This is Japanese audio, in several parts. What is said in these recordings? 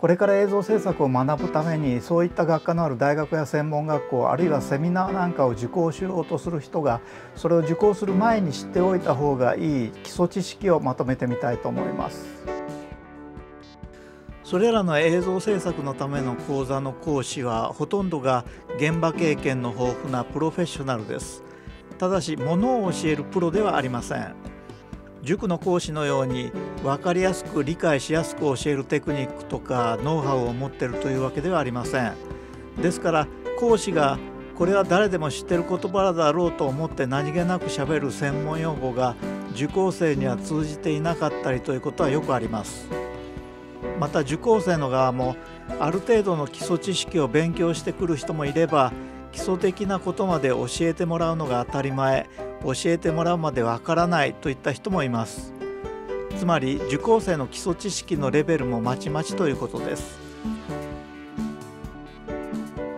これから映像制作を学ぶためにそういった学科のある大学や専門学校あるいはセミナーなんかを受講しようとする人がそれを受講する前に知っておいた方がいい基礎知識をまとめてみたいと思います。それらの映像制作のための講座の講師はほとんどが現場経験の豊富なプロフェッショナルですただしものを教えるプロではありません塾の講師のように分かりやすく理解しやすく教えるテクニックとかノウハウを持っているというわけではありません。ですから講師がこれは誰でも知ってる言葉だろうと思って何気なくしゃべる専門用語が受講生には通じていなかったりということはよくあります。また受講生の側もある程度の基礎知識を勉強してくる人もいれば基礎的なことまで教えてもらうのが当たり前教えてもらうまでわからないといった人もいます。つまり受講生の基礎知識のレベルもまちまちということです。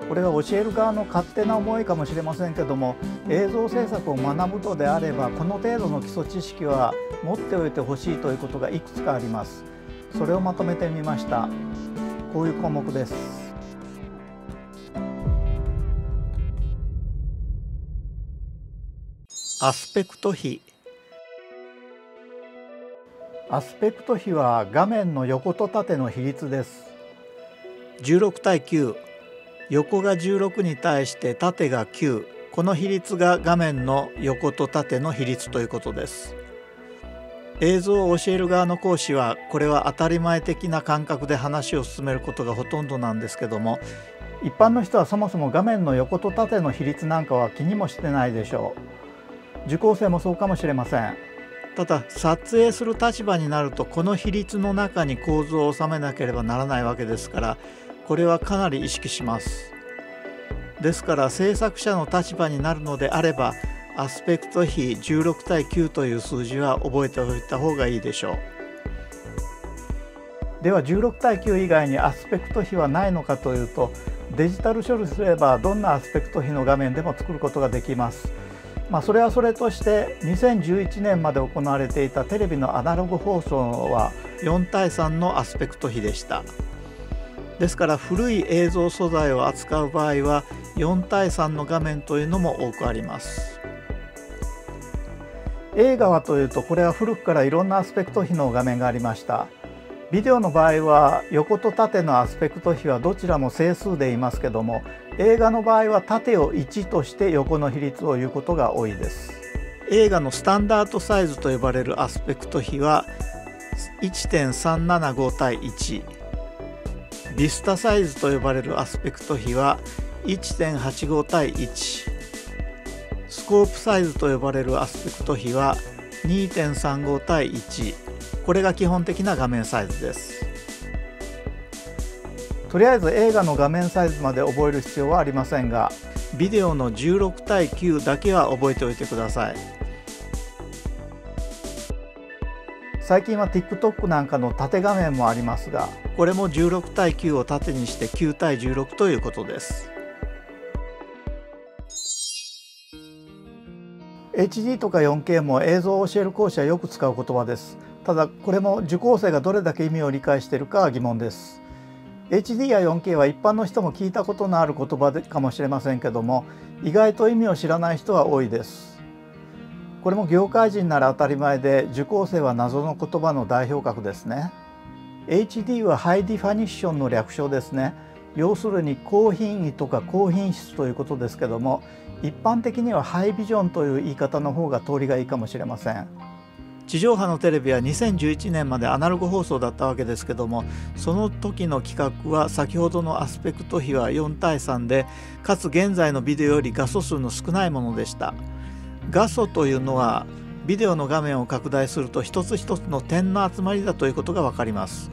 これは教える側の勝手な思いかもしれませんけども映像制作を学ぶとであればこの程度の基礎知識は持っておいてほしいということがいくつかあります。それをまとめてみました。こういう項目です。アスペクト比。アスペクト比は画面の横と縦の比率です。16対9横が16に対して縦が9この比率が画面の横と縦の比率ということです。映像を教える側の講師はこれは当たり前的な感覚で話を進めることがほとんどなんですけども一般の人はそもそも画面の横と縦の比率なんかは気にもしてないでしょう。受講生もそうかもしれませんただ撮影する立場になるとこの比率の中に構図を収めなければならないわけですからこれはかなり意識します。ですから制作者の立場になるのであればアスペクト比16対9という数字は覚えておいた方がいいでしょう。では16対9以外にアスペクト比はないのかというとデジタル処理すればどんなアスペクト比の画面でも作ることができます。まあ、それはそれとして2011年まで行われていたテレビのアナログ放送は4対3のアスペクト比でした。ですから古い映像素材を扱う場合は4対3の画面というのも多くあります。映画はというとこれは古くからいろんなアスペクト比の画面がありました。ビデオの場合は横と縦のアスペクト比はどちらも整数でいますけども映画の場合は縦を1として横の比率を言うことが多いです。映画のスタンダードサイズと呼ばれるアスペクト比は1.375対1ビスタサイズと呼ばれるアスペクト比は1.85対1スコープサイズと呼ばれるアスペクト比は2.35対1これが基本的な画面サイズです。とりあえず映画の画面サイズまで覚える必要はありませんがビデオの16対9だけは覚えておいてください。最近は TikTok なんかの縦画面もありますがこれも16対9を縦にして9対16ということです。HD とか 4K も映像を教える講師はよく使う言葉です。ただこれも受講生がどれだけ意味を理解しているかは疑問です。HD や 4K は一般の人も聞いたことのある言葉でかもしれませんけども意外と意味を知らない人は多いです。これも業界人なら当たり前で受講生は謎の言葉の代表格ですね。HD はハイディファニッションの略称ですね。要するに高品位とか高品質ということですけども一般的にはハイビジョンという言い方の方が通りがいいかもしれません。地上波のテレビは2011年までアナログ放送だったわけですけどもその時の企画は先ほどのアスペクト比は4対3でかつ現在のビデオより画素数の少ないものでした。画素というのはビデオの画面を拡大すると一つ一つの点の集まりだということが分かります。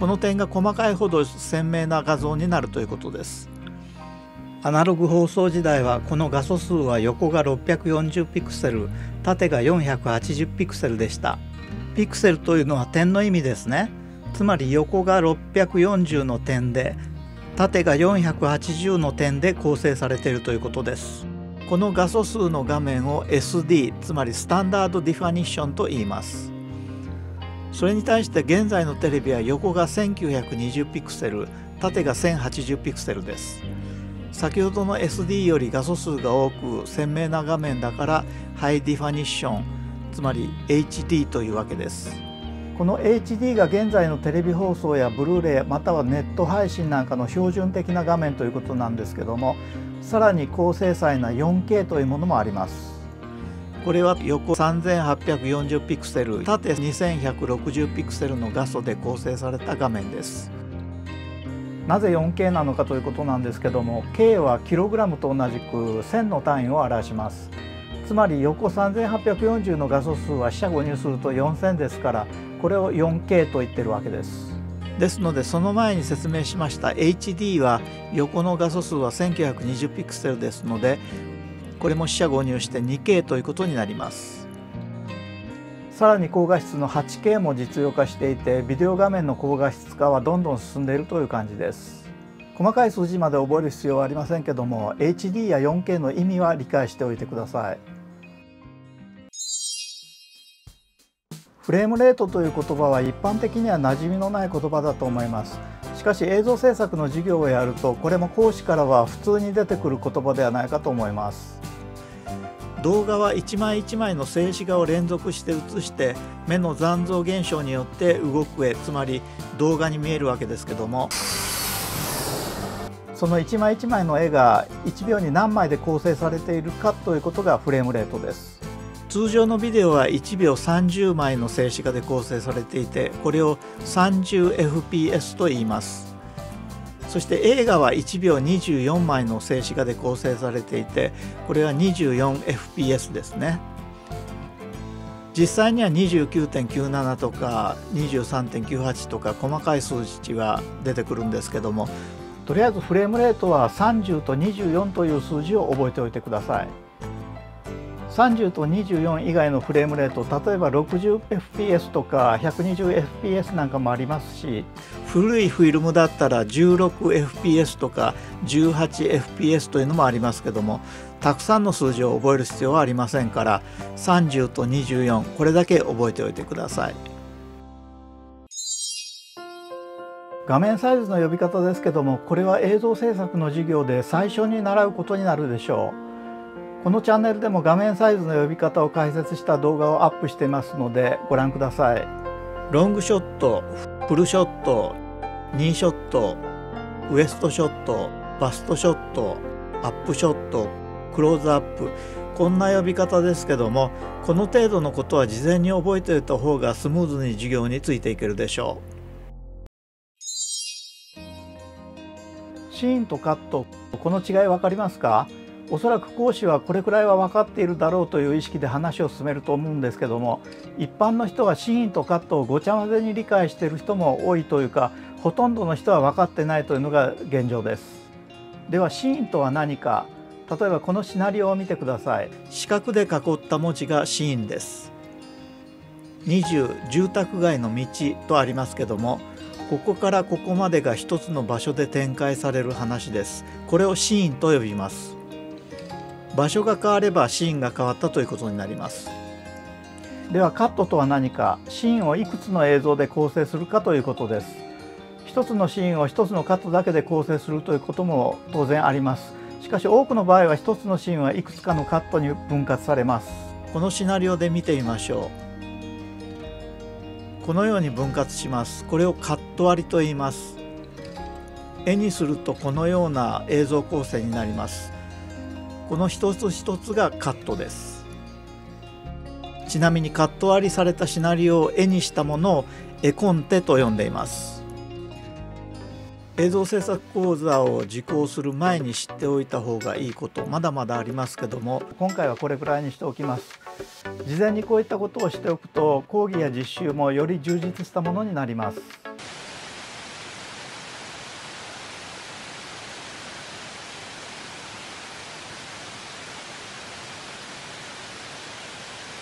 この点が細かいほど鮮明な画像になるということです。アナログ放送時代はこの画素数は横が640ピクセル縦が480ピクセルでした。ピクセルというのは点の意味ですね。つまり横が640の点で縦が480の点で構成されているということです。この画素数の画面を SD つまりスタンダードディファニッションと言います。それに対して現在のテレビは横が1920ピクセル縦が1080ピクセルです。先ほどの SD より画素数が多く鮮明な画面だからハイディファニッションつまり HD というわけです。この HD が現在のテレビ放送やブルーレイまたはネット配信なんかの標準的な画面ということなんですけどもさらに高精細な 4K というものもあります。これは横3840ピクセル縦2160ピクセルの画素で構成された画面です。なぜ 4K なのかということなんですけども K はキログラムと同じく1000の単位を表します。つまり横3840の画素数は四捨五入すると4000ですからこれを 4K と言ってるわけです。ですのでその前に説明しました HD は横の画素数は1920ピクセルですのでこれも四捨五入して 2K ということになります。さらに高画質の 8K も実用化していてビデオ画面の高画質化はどんどん進んでいるという感じです。細かい数字まで覚える必要はありませんけども HD や 4K の意味は理解しておいてください。フレームレートという言葉は一般的には馴染みのない言葉だと思います。しかし映像制作の授業をやるとこれも講師からは普通に出てくる言葉ではないかと思います。動画は一枚一枚の静止画を連続して映して目の残像現象によって動く絵つまり動画に見えるわけですけども。その一枚一枚の絵が1秒に何枚で構成されているかということがフレームレートです。通常のビデオは1秒30枚の静止画で構成されていてこれを 30fps と言います。そして映画は1秒24枚の静止画で構成されていてこれは 24fps ですね。実際には29.97とか23.98とか細かい数値は出てくるんですけどもとりあえずフレームレートは30と24という数字を覚えておいてください。30と24以外のフレームレート例えば 60fps とか 120fps なんかもありますし。古いフィルムだったら 16fps とか 18fps というのもありますけどもたくさんの数字を覚える必要はありませんから30と24これだけ覚えておいてください。画面サイズの呼び方ですけどもこれは映像制作の授業で最初に習うことになるでしょうこのチャンネルでも画面サイズの呼び方を解説した動画をアップしていますのでご覧ください。ロングショットフルショットニーショットウエストショットバストショットアップショットクローズアップ。こんな呼び方ですけどもこの程度のことは事前に覚えておいた方がスムーズに授業についていけるでしょう。シーンとカットこの違い分かりますか？おそらく講師はこれくらいは分かっているだろうという意識で話を進めると思うんですけども一般の人はシーンとカットをごちゃ混ぜに理解している人も多いというかほとんどの人は分かってないというのが現状です。ではシーンとは何か？例えばこのシナリオを見てください。四角で囲った文字がシーンです。20住宅街の道とありますけどもここからここまでが一つの場所で展開される話です。これをシーンと呼びます。場所が変わればシーンが変わったということになります。ではカットとは何かシーンをいくつの映像で構成するかということです。一つのシーンを一つのカットだけで構成するということも当然あります。しかし多くの場合は一つのシーンはいくつかのカットに分割されます。このシナリオで見てみましょう。このように分割します。これをカット割りと言います。絵にするとこのような映像構成になります。この一つ一つがカットです。ちなみにカット割りされたシナリオを絵にしたものを絵コンテと呼んでいます。映像制作講座を受講する前に知っておいた方がいいことまだまだありますけども。今回はこれくらいにしておきます。事前にこういったことをしておくと講義や実習もより充実したものになります。